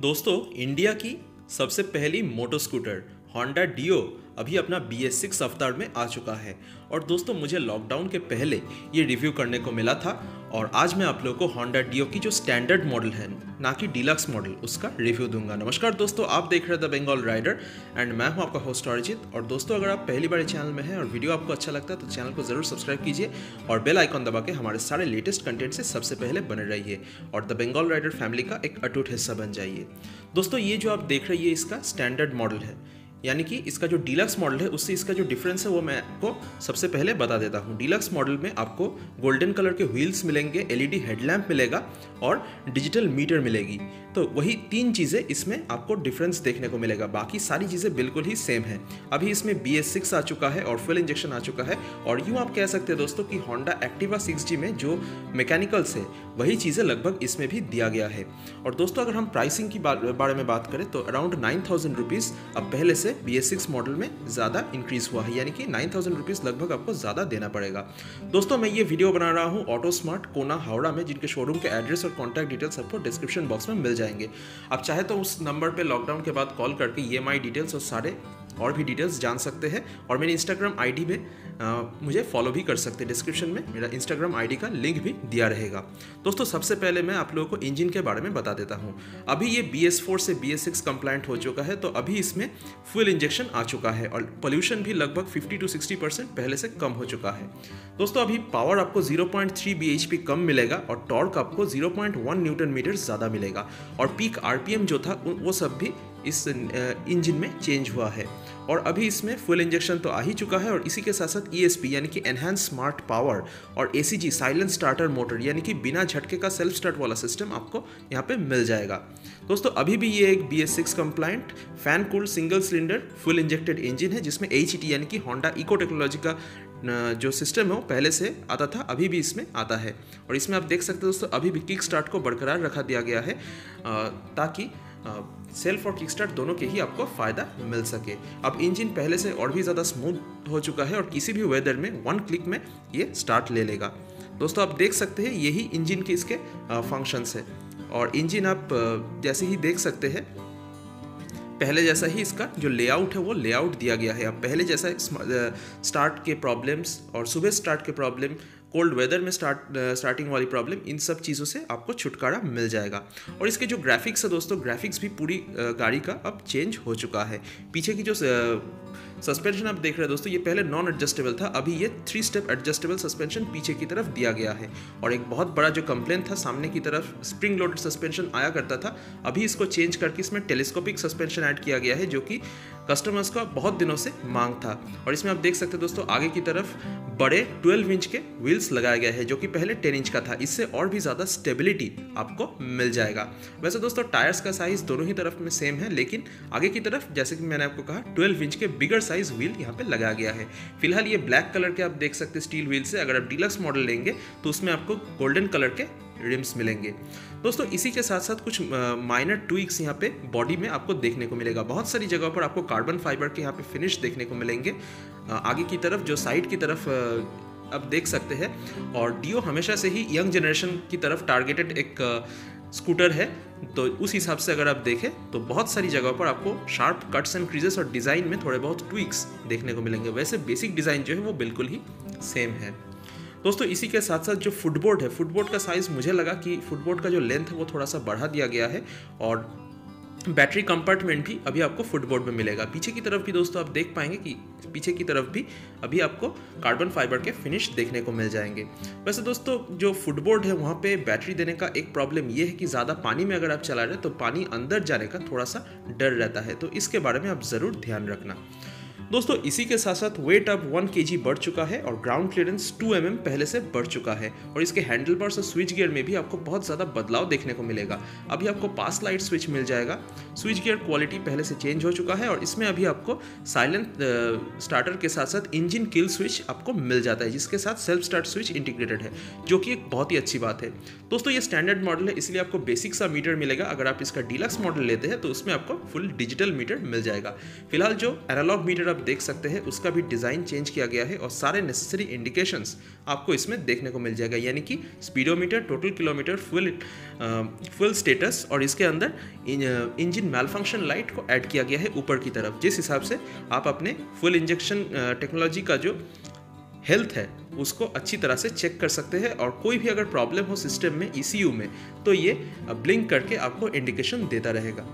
दोस्तों इंडिया की सबसे पहली मोटर स्कूटर होंडा डियो अभी अपना बी एस सिक्स अवतार में आ चुका है। और दोस्तों, मुझे लॉकडाउन के पहले ये रिव्यू करने को मिला था और आज मैं आप लोगों को होंडा डियो की जो स्टैंडर्ड मॉडल है, ना कि डिलक्स मॉडल उसका रिव्यू दूँगा। नमस्कार दोस्तों, आप देख रहे द बंगाल राइडर एंड मैं हूँ आपका होस्ट अरिजीत। और दोस्तों, अगर आप पहली बार चैनल में हैं और वीडियो आपको अच्छा लगता है तो चैनल को ज़रूर सब्सक्राइब कीजिए और बेल आइकॉन दबा के हमारे सारे लेटेस्ट कंटेंट से सबसे पहले बने रहिए और द बंगाल राइडर फैमिली का एक अटूट हिस्सा बन जाइए। दोस्तों, ये जो आप देख रहे हैं इसका स्टैंडर्ड मॉडल है। यानी कि इसका जो डीलक्स मॉडल है, उससे इसका जो डिफरेंस है, वो मैं आपको सबसे पहले बता देता हूँ। डीलक्स मॉडल में आपको गोल्डन कलर के व्हील्स मिलेंगे एलईडी हेडलैम्प मिलेगा और डिजिटल मीटर मिलेगी। तो वही तीन चीज़ें इसमें आपको डिफरेंस देखने को मिलेगा। बाकी सारी चीज़ें बिल्कुल ही सेम है। अभी इसमें बी एस सिक्स आ चुका है और फुल इंजेक्शन आ चुका है और यूँ आप कह सकते हैं दोस्तों कि होंडा एक्टिवा सिक्स जी में जो मैकेनिकल्स है, वही चीज़ें लगभग इसमें भी दिया गया है। और दोस्तों, अगर हम प्राइसिंग की बारे में बात करें तो अराउंड नाइन थाउज़ेंड रुपीज़ अब पहले से बी एस सिक्स मॉडल में ज़्यादा इंक्रीज़ हुआ है, यानी कि नाइन थाउज़ेंड रुपीज़ लगभग आपको ज़्यादा देना पड़ेगा। दोस्तों, मैं ये वीडियो बना रहा हूँ ऑटो स्मार्ट कोना हावड़ा में, जिनके शोरूम के एड्रेस और कॉन्टैक्ट डिटेल्स आपको डिस्क्रिप्शन बॉक्स में मिल जाएँगे। आप चाहे तो उस नंबर पर लॉकडाउन के बाद कॉल करके ईएमआई डिटेल्स और सारे और भी डिटेल्स जान सकते हैं। और मेरी इंस्टाग्राम आईडी में आ, मुझे फॉलो भी कर सकते हैं। डिस्क्रिप्शन में मेरा इंस्टाग्राम आईडी का लिंक भी दिया रहेगा। दोस्तों सबसे पहले मैं आप लोगों को इंजन के बारे में बता देता हूँ। अभी ये बी एस फोर से बी एस सिक्स हो चुका है तो अभी इसमें फुल इंजेक्शन आ चुका है और पोल्यूशन भी लगभग फिफ्टी टू सिक्सटी परसेंट पहले से कम हो चुका है। दोस्तों अभी पावर आपको zero point three B H P कम मिलेगा और टॉर्क आपको zero point one newton metre ज़्यादा मिलेगा। और पीक आर पी एम जो था वो सब भी इस इंजन में चेंज हुआ है। और अभी इसमें फुल इंजेक्शन तो आ ही चुका है और इसी के साथ साथ ईएसपी यानी कि एनहेंस स्मार्ट पावर और एसीजी साइलेंट स्टार्टर मोटर यानी कि बिना झटके का सेल्फ स्टार्ट वाला सिस्टम आपको यहाँ पे मिल जाएगा। दोस्तों, अभी भी ये एक B S six compliant fan cooled single cylinder fuel injected engine है, जिसमें एच यानी कि होंडा इको टेक्नोलॉजी का जो सिस्टम है वो पहले से आता था, अभी भी इसमें आता है। और इसमें आप देख सकते हो दोस्तों, अभी भी किक स्टार्ट को बरकरार रखा दिया गया है ताकि सेल्फ और किक स्टार्ट दोनों के ही आपको फ़ायदा मिल सके। अब इंजन पहले से और भी ज़्यादा स्मूथ हो चुका है और किसी भी वेदर में वन क्लिक में ये स्टार्ट ले लेगा। दोस्तों, आप देख सकते हैं, यही इंजन के इसके फ़ंक्शंस है। और इंजन आप जैसे ही देख सकते हैं, पहले जैसा ही इसका जो लेआउट है वो लेआउट दिया गया है। अब पहले जैसा स्टार्ट के प्रॉब्लम्स और सुबह स्टार्ट के प्रॉब्लम कोल्ड वेदर में स्टार्ट स्टार्टिंग वाली प्रॉब्लम इन सब चीज़ों से आपको छुटकारा मिल जाएगा। और इसके जो ग्राफिक्स है दोस्तों ग्राफिक्स भी पूरी गाड़ी का अब चेंज हो चुका है। पीछे की जो सस्पेंशन आप देख रहे हैं दोस्तों, ये पहले नॉन एडजस्टेबल था, अभी ये थ्री स्टेप एडजस्टेबल सस्पेंशन पीछे की तरफ़ दिया गया है। और एक बहुत बड़ा जो कंप्लेन था, सामने की तरफ़ स्प्रिंग लोडेड सस्पेंशन आया करता था, अभी इसको चेंज करके इसमें टेलीस्कोपिक सस्पेंशन ऐड किया गया है, जो कि कस्टमर्स का बहुत दिनों से मांग था। और इसमें आप देख सकते हैं दोस्तों, आगे की तरफ़ बड़े 12 इंच के व्हील्स लगाया गया है, जो कि पहले 10 इंच का था। इससे और भी ज़्यादा स्टेबिलिटी आपको मिल जाएगा। वैसे दोस्तों टायर्स का साइज़ दोनों ही तरफ़ में सेम है, लेकिन आगे की तरफ़, जैसे कि मैंने आपको कहा 12 इंच के बिगर साइज़ व्हील यहाँ पे लगाया गया है। फ़िलहाल ये ब्लैक कलर के आप देख सकते हैं स्टील व्हील से। अगर आप डीलक्स मॉडल लेंगे तो उसमें आपको गोल्डन कलर के रिम्स मिलेंगे। दोस्तों, इसी के साथ साथ कुछ माइनर ट्विक्स यहाँ पे बॉडी में आपको देखने को मिलेगा। बहुत सारी जगहों पर आपको कार्बन फाइबर के यहाँ पे फिनिश देखने को मिलेंगे। आगे की तरफ़, जो साइड की तरफ़ अब देख सकते हैं, और डीओ हमेशा से ही यंग जनरेशन की तरफ़ टारगेटेड एक स्कूटर है। तो उस हिसाब से अगर आप देखें तो बहुत सारी जगह पर आपको शार्प कट्स एंड क्रीजेस और डिज़ाइन में थोड़े बहुत ट्विक्स देखने को मिलेंगे। वैसे बेसिक डिज़ाइन जो है, वो बिल्कुल ही सेम है। दोस्तों, इसी के साथ साथ जो फुटबोर्ड है फुटबोर्ड का साइज़ मुझे लगा कि फुटबोर्ड का जो लेंथ है, वो थोड़ा सा बढ़ा दिया गया है और बैटरी कंपार्टमेंट भी अभी आपको फुटबोर्ड में मिलेगा। पीछे की तरफ़ भी दोस्तों, आप देख पाएँगे कि पीछे की तरफ़ भी अभी आपको कार्बन फाइबर के फिनिश देखने को मिल जाएँगे। वैसे दोस्तों, जो फुटबोर्ड है, वहाँ पे बैटरी देने का एक प्रॉब्लम ये है कि ज़्यादा पानी में अगर आप चला रहे तो पानी अंदर जाने का थोड़ा सा डर रहता है। तो इसके बारे में आप ज़रूर ध्यान रखना। दोस्तों, इसी के साथ साथ वेट अब वन के बढ़ चुका है और ground clearance two M mm पहले से बढ़ चुका है और इसके हैंडल बार्स और स्विच गियर में भी आपको बहुत ज़्यादा बदलाव देखने को मिलेगा। अभी आपको पास लाइट स्विच मिल जाएगा। स्विच गियर क्वालिटी पहले से चेंज हो चुका है और इसमें अभी आपको साइलेंट स्टार्टर के साथ साथ इंजन किल स्विच आपको मिल जाता है, जिसके साथ सेल्फ स्टार्ट स्विच इंटीग्रेटेड है, जो कि एक बहुत ही अच्छी बात है। दोस्तों, ये स्टैंडर्ड मॉडल है, इसलिए आपको बेसिक सा मीटर मिलेगा। अगर आप इसका डीलक्स मॉडल लेते हैं तो उसमें आपको फुल डिजिटल मीटर मिल जाएगा। फ़िलहाल जो एनालॉग मीटर आप देख सकते हैं, उसका भी डिज़ाइन चेंज किया गया है और सारे नेसेसरी इंडिकेशंस आपको इसमें देखने को मिल जाएगा। यानी कि speedometer total kilometre full full status और इसके अंदर इंजन मेल फ़ंक्शन लाइट को ऐड किया गया है ऊपर की तरफ़। जिस हिसाब से आप अपने फुल इंजेक्शन टेक्नोलॉजी का जो हेल्थ है, उसको अच्छी तरह से चेक कर सकते हैं और कोई भी अगर प्रॉब्लम हो सिस्टम में ईसीयू में तो ये ब्लिंक करके आपको इंडिकेशन देता रहेगा।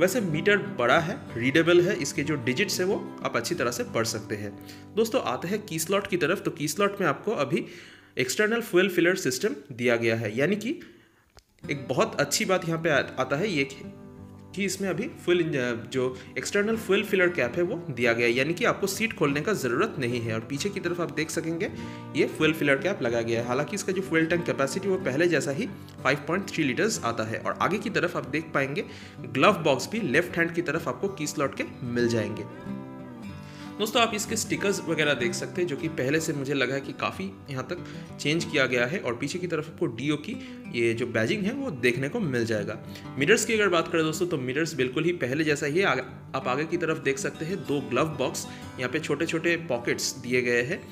वैसे मीटर बड़ा है रीडेबल है, इसके जो डिजिट्स है वो आप अच्छी तरह से पढ़ सकते हैं। दोस्तों, आते हैं की स्लॉट की तरफ़ तो की स्लॉट में आपको अभी एक्सटर्नल फ्यूल फिलर सिस्टम दिया गया है। यानी कि एक बहुत अच्छी बात यहाँ पे आता है, ये कि इसमें अभी फुल जो एक्सटर्नल फुल फिलर कैप है वो दिया गया यानी कि आपको सीट खोलने का ज़रूरत नहीं है। और पीछे की तरफ़ आप देख सकेंगे, ये फुल फिलर कैप लगा गया है। हालाँकि इसका जो फ्यूल टैंक कैपेसिटी वो पहले जैसा ही 5.3 लीटर्स आता है। और आगे की तरफ़ आप देख पाएँगे ग्लव बॉक्स भी लेफ़्ट हैंड की तरफ़ आपको की स्लॉट के मिल जाएँगे। दोस्तों, आप इसके स्टिकर्स वगैरह देख सकते हैं, जो कि पहले से मुझे लगा है कि काफ़ी यहाँ तक चेंज किया गया है, और पीछे की तरफ़ आपको डीओ की ये जो बैजिंग है, वो देखने को मिल जाएगा। मिरर्स की अगर बात करें दोस्तों तो मिरर्स बिल्कुल ही पहले जैसा ही है। आप आगे की तरफ़ देख सकते हैं, दो ग्लव बॉक्स यहाँ पे छोटे छोटे पॉकेट्स दिए गए हैं,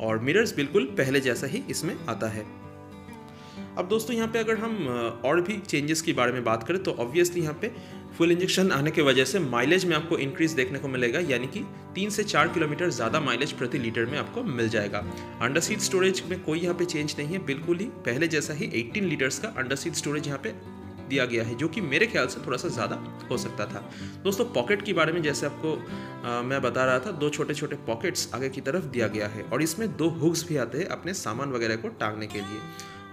और मिरर्स बिल्कुल पहले जैसा ही इसमें आता है। अब दोस्तों, यहाँ पे अगर हम और भी चेंजेस के बारे में बात करें तो ऑब्वियसली यहाँ पे फुल इंजेक्शन आने की वजह से माइलेज में आपको इंक्रीज देखने को मिलेगा यानी कि तीन से चार किलोमीटर ज़्यादा माइलेज प्रति लीटर में आपको मिल जाएगा। अंडर सीट स्टोरेज में कोई यहाँ पे चेंज नहीं है बिल्कुल ही पहले जैसा ही 18 लीटर्स का अंडर सीट स्टोरेज यहाँ पे दिया गया है जो कि मेरे ख्याल से थोड़ा सा ज़्यादा हो सकता था। दोस्तों पॉकेट के बारे में जैसे आपको आ, मैं बता रहा था दो छोटे छोटे पॉकेट्स आगे की तरफ़ दिया गया है और इसमें दो हुक्स भी आते हैं अपने सामान वगैरह को टांगने के लिए।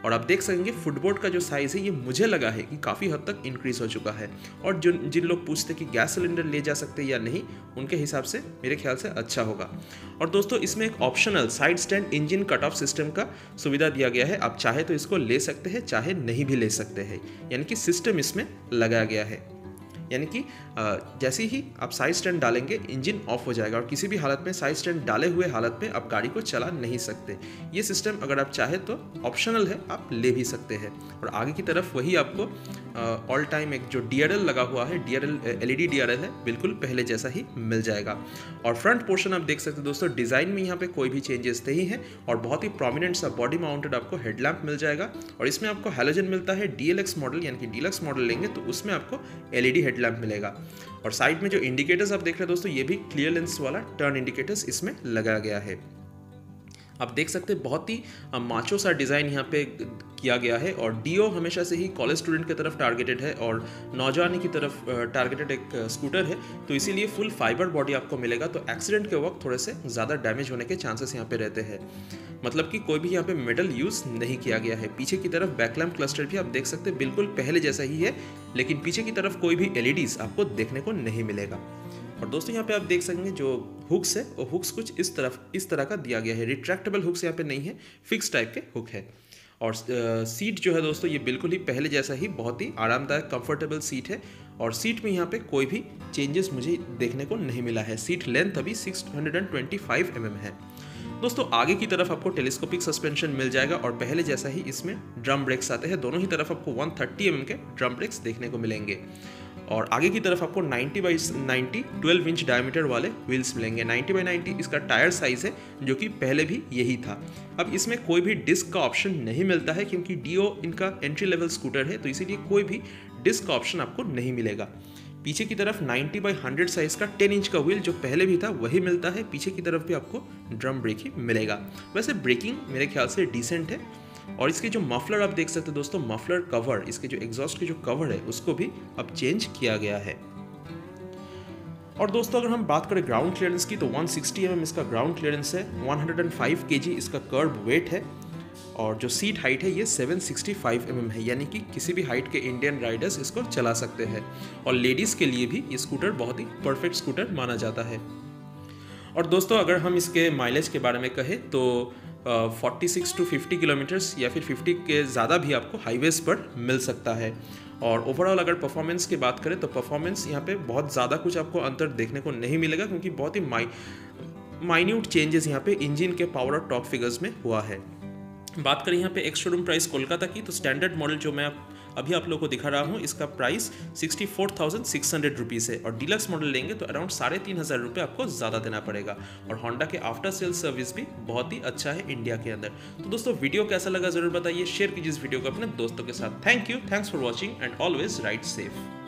और आप देख सकेंगे फुटबोर्ड का जो साइज़ है, ये मुझे लगा है कि काफ़ी हद तक इंक्रीज़ हो चुका है। और जिन जिन लोग पूछते कि गैस सिलेंडर ले जा सकते या नहीं, उनके हिसाब से मेरे ख्याल से अच्छा होगा। और दोस्तों, इसमें एक optional side stand engine cut off system का सुविधा दिया गया है। आप चाहे तो इसको ले सकते हैं, चाहे नहीं भी ले सकते हैं। यानी कि सिस्टम इसमें लगाया गया है। यानी कि जैसे ही आप साइड स्टैंड डालेंगे इंजन ऑफ़ हो जाएगा और किसी भी हालत में साइड स्टैंड डाले हुए हालत में आप गाड़ी को चला नहीं सकते। ये सिस्टम अगर आप चाहे तो ऑप्शनल है, आप ले भी सकते हैं। और आगे की तरफ़ वही आपको ऑल टाइम एक जो डीआरएल लगा हुआ है डी आर एल ई है, बिल्कुल पहले जैसा ही मिल जाएगा। और फ्रंट पोर्शन आप देख सकते हैं दोस्तों डिज़ाइन में यहाँ पे कोई भी चेंजेस नहीं है और बहुत ही प्रोमिनेंट सा बॉडी माउंटेड आपको हेडलैम्प मिल जाएगा। और इसमें आपको हेलोजन मिलता है डी मॉडल यानी कि डीलक्स मॉडल लेंगे तो उसमें आपको एल ई हेडलैम्प मिलेगा। और साइड में जो इंडिकेटर्स आप देख रहे हैं दोस्तों, ये भी क्लियर लेंस वाला टर्न इंडिकेटर्स इसमें लगाया गया है। आप देख सकते हैं, बहुत ही माचो सा डिज़ाइन यहाँ पे किया गया है और डीओ हमेशा से ही कॉलेज स्टूडेंट की तरफ़ टारगेटेड है और नौजवानी की तरफ़ टारगेटेड एक स्कूटर है। तो इसीलिए फुल फाइबर बॉडी आपको मिलेगा। तो एक्सीडेंट के वक्त थोड़े से ज़्यादा डैमेज होने के चांसेस यहाँ पे रहते हैं। मतलब कि कोई भी यहाँ पे मेटल यूज़ नहीं किया गया है। पीछे की तरफ़ बैकलैम्प क्लस्टर भी आप देख सकते हैं, बिल्कुल पहले जैसा ही है, लेकिन पीछे की तरफ़ कोई भी एलईडीज आपको देखने को नहीं मिलेगा। और दोस्तों यहाँ पे आप देख सकेंगे जो हुक्स है वो हुक्स कुछ इस तरफ़, इस तरह का दिया गया है। रिट्रैक्टेबल हुक्स यहाँ पे नहीं है फिक्स टाइप के हुक है। और सीट जो है दोस्तों, ये बिल्कुल ही पहले जैसा ही बहुत ही आरामदायक कंफर्टेबल सीट है। और सीट में यहाँ पे कोई भी चेंजेस मुझे देखने को नहीं मिला है। सीट लेंथ अभी 625 हंड्रेड mm है। दोस्तों, आगे की तरफ़ आपको टेलीस्कोपिक सस्पेंशन मिल जाएगा, और पहले जैसा ही इसमें ड्रम ब्रेक्स आते हैं, दोनों ही तरफ़ आपको 130 mm के ड्रम ब्रेक्स देखने को मिलेंगे। और आगे की तरफ़ आपको 90 बाई 90 12 इंच डायमीटर वाले व्हील्स मिलेंगे। 90 बाई 90 इसका टायर साइज़ है, जो कि पहले भी यही था। अब इसमें कोई भी डिस्क का ऑप्शन नहीं मिलता है, क्योंकि डीओ इनका एंट्री लेवल स्कूटर है तो इसीलिए कोई भी डिस्क का ऑप्शन आपको नहीं मिलेगा। पीछे की तरफ़ 90 बाई 100 साइज़ का 10 इंच का व्हील जो पहले भी था, वही मिलता है। पीछे की तरफ़ भी आपको ड्रम ब्रेक ही मिलेगा। वैसे ब्रेकिंग मेरे ख्याल से डिसेंट है। और इसके जो मफलर आप देख सकते हैं दोस्तों मफलर कवर इसके जो एग्जॉस्ट के जो कवर है, उसको भी अब चेंज किया गया है। और दोस्तों, अगर हम बात करें ग्राउंड क्लियरेंस की तो 160 सिक्सटी mm इसका ग्राउंड क्लियरेंस है 105 केजी इसका कर्व वेट है, और जो सीट हाइट है, ये 765 सिक्सटी mm है, यानी कि किसी भी हाइट के इंडियन राइडर्स इसको चला सकते हैं। और लेडीज़ के लिए भी ये स्कूटर बहुत ही परफेक्ट स्कूटर माना जाता है। और दोस्तों, अगर हम इसके माइलेज के बारे में कहें तो forty six to fifty kilometres या फिर फिफ्टी के ज़्यादा भी आपको हाईवेज पर मिल सकता है। और ओवरऑल अगर परफॉर्मेंस की बात करें तो परफॉर्मेंस यहाँ पे बहुत ज़्यादा कुछ आपको अंतर देखने को नहीं मिलेगा क्योंकि बहुत ही माइ माइन्यूट चेंजेस यहाँ पे इंजन के पावर और टॉप फिगर्स में हुआ है। बात करें यहाँ पे एक्स शोरूम प्राइस कोलकाता की तो स्टैंडर्ड मॉडल जो मैं अभी आप लोगों को दिखा रहा हूँ, इसका price sixty four thousand six hundred rupees है। और डीलक्स मॉडल लेंगे तो अराउंड साढ़े तीन हज़ार रुपये आपको ज़्यादा देना पड़ेगा। और होंडा के आफ्टर सेल सर्विस भी बहुत ही अच्छा है इंडिया के अंदर। तो दोस्तों वीडियो कैसा लगा ज़रूर बताइए। शेयर कीजिए इस वीडियो को अपने दोस्तों के साथ। Thank you thanks for watching and always ride safe